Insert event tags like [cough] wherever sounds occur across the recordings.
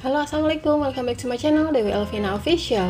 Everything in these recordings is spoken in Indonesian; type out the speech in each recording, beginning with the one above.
Halo assalamualaikum, welcome back to my channel Dewi Elvina Official.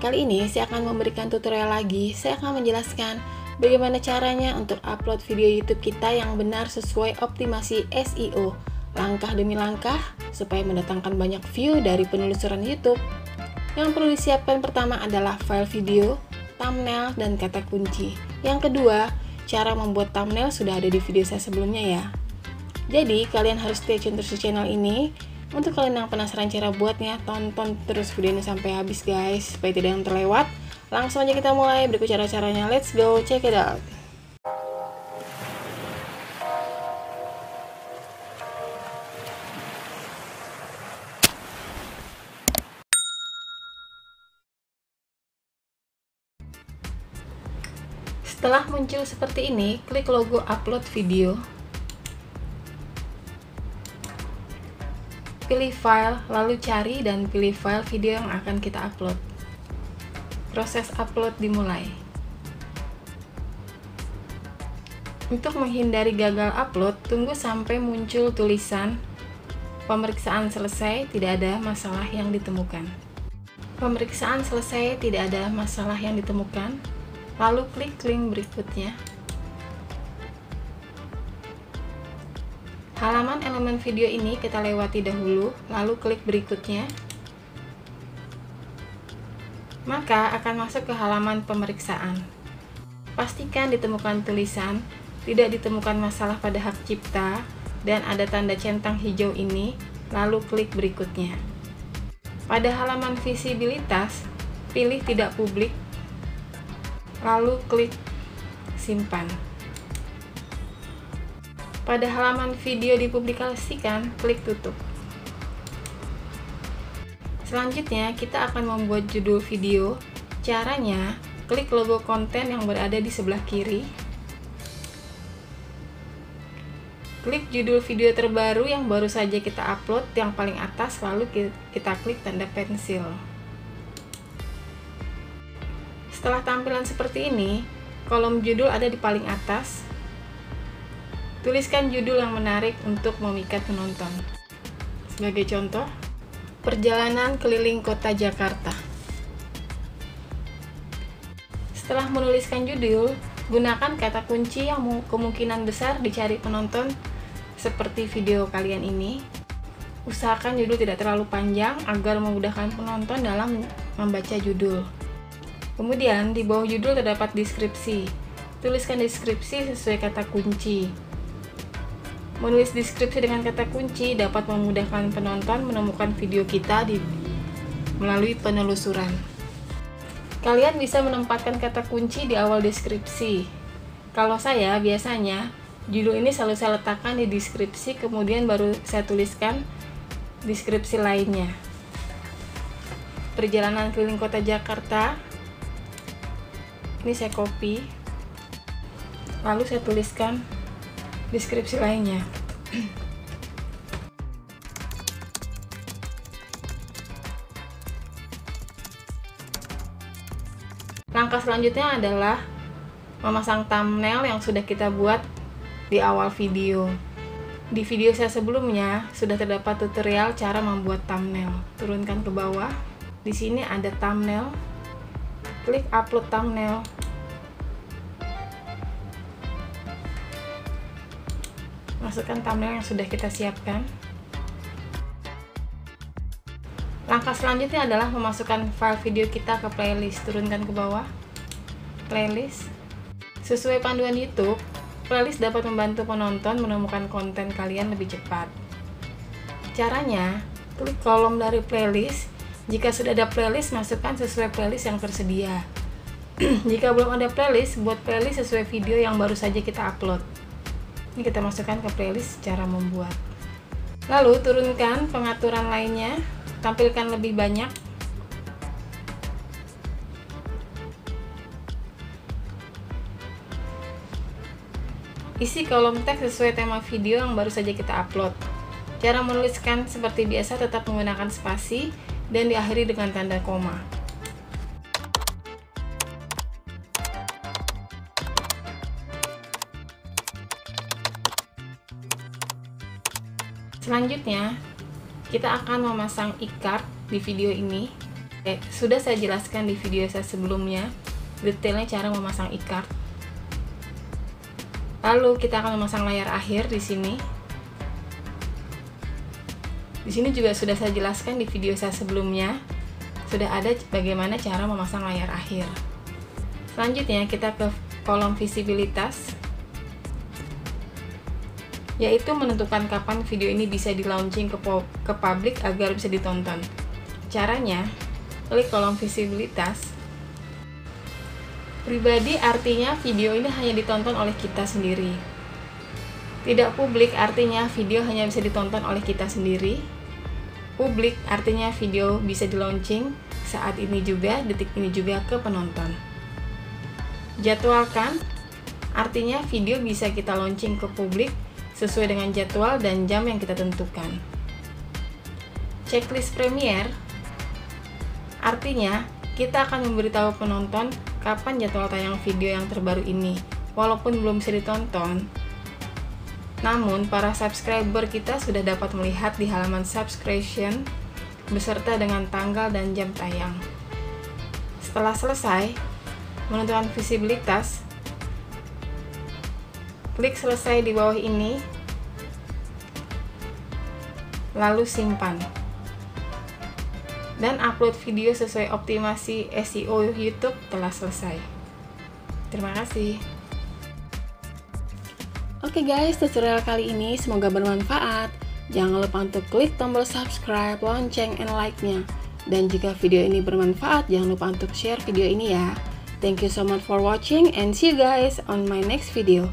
Kali ini saya akan memberikan tutorial lagi. Saya akan menjelaskan bagaimana caranya untuk upload video YouTube kita yang benar sesuai optimasi SEO Langkah demi langkah supaya mendatangkan banyak view dari penelusuran YouTube. Yang perlu disiapkan pertama adalah file video, thumbnail, dan kata kunci. Yang kedua, cara membuat thumbnail sudah ada di video saya sebelumnya ya. Jadi kalian harus stay tune terus di channel ini untuk kalian yang penasaran cara buatnya, tonton terus video ini sampai habis guys, supaya tidak yang terlewat. Langsung aja kita mulai, berikut cara-caranya, let's go, check it out. Setelah muncul seperti ini, klik logo upload video pilih file, lalu cari dan pilih file video yang akan kita upload. Proses upload dimulai. Untuk menghindari gagal upload, tunggu sampai muncul tulisan pemeriksaan selesai, tidak ada masalah yang ditemukan. Pemeriksaan selesai, tidak ada masalah yang ditemukan. Lalu klik link berikutnya Halaman elemen video ini kita lewati dahulu, lalu klik berikutnya. Maka akan masuk ke halaman pemeriksaan. Pastikan ditemukan tulisan, tidak ditemukan masalah pada hak cipta, dan ada tanda centang hijau ini, lalu klik berikutnya. Pada halaman visibilitas, pilih tidak publik, lalu klik simpan. Pada halaman video dipublikasikan, klik tutup. Selanjutnya, kita akan membuat judul video. Caranya, klik logo konten yang berada di sebelah kiri. Klik judul video terbaru yang baru saja kita upload yang paling atas, lalu kita klik tanda pensil. Setelah tampilan seperti ini, kolom judul ada di paling atas, Tuliskan judul yang menarik untuk memikat penonton. Sebagai contoh, perjalanan keliling kota Jakarta. Setelah menuliskan judul, gunakan kata kunci yang kemungkinan besar dicari penonton seperti video kalian ini. Usahakan judul tidak terlalu panjang agar memudahkan penonton dalam membaca judul. Kemudian, di bawah judul terdapat deskripsi. Tuliskan deskripsi sesuai kata kunci. Menulis deskripsi dengan kata kunci dapat memudahkan penonton menemukan video kita di melalui penelusuran. Kalian bisa menempatkan kata kunci di awal deskripsi. Kalau saya biasanya judul ini selalu saya letakkan di deskripsi kemudian baru saya tuliskan deskripsi lainnya. Perjalanan keliling kota Jakarta. Ini saya copy. Lalu saya tuliskan deskripsi lainnya. Langkah selanjutnya adalah memasang thumbnail yang sudah kita buat di awal video. Di video saya sebelumnya sudah terdapat tutorial cara membuat thumbnail. Turunkan ke bawah. Di sini ada thumbnail. Klik upload thumbnail. Masukkan thumbnail yang sudah kita siapkan. Langkah selanjutnya adalah memasukkan file video kita ke playlist. Turunkan ke bawah. Playlist. Sesuai panduan YouTube playlist dapat membantu penonton menemukan konten kalian lebih cepat. Caranya klik kolom dari playlist. Jika sudah ada playlist masukkan sesuai playlist yang tersedia. [clears throat] Jika belum ada playlist buat playlist sesuai video yang baru saja kita upload ini kita masukkan ke playlist cara membuat. Lalu turunkan pengaturan lainnya, tampilkan lebih banyak. Isi kolom teks sesuai tema video yang baru saja kita upload. Cara menuliskan seperti biasa tetap menggunakan spasi dan diakhiri dengan tanda koma. Selanjutnya, kita akan memasang e-card di video ini. Eh, sudah saya jelaskan di video saya sebelumnya detailnya cara memasang e-card lalu kita akan memasang layar akhir di sini. Di sini juga sudah saya jelaskan di video saya sebelumnya sudah ada bagaimana cara memasang layar akhir. Selanjutnya kita ke kolom visibilitas yaitu menentukan kapan video ini bisa di launching ke, ke publik agar bisa ditonton. Caranya, klik kolom visibilitas. Pribadi artinya video ini hanya ditonton oleh kita sendiri. Tidak publik artinya video hanya bisa ditonton oleh kita sendiri. Publik artinya video bisa di launching saat ini juga, detik ini juga ke penonton. Jadwalkan artinya video bisa kita launching ke publik sesuai dengan jadwal dan jam yang kita tentukan. Checklist Premiere artinya kita akan memberitahu penonton kapan jadwal tayang video yang terbaru ini. Walaupun belum bisa ditonton, namun para subscriber kita sudah dapat melihat di halaman subscription beserta dengan tanggal dan jam tayang. Setelah selesai menentukan visibilitas, klik selesai di bawah ini lalu simpan dan upload video sesuai optimasi SEO YouTube telah selesai terima kasih Oke guys, tutorial kali ini semoga bermanfaat. Jangan lupa untuk klik tombol subscribe, lonceng, and like-nya. Dan jika video ini bermanfaat, jangan lupa untuk share video ini ya. Thank you so much for watching and see you guys on my next video.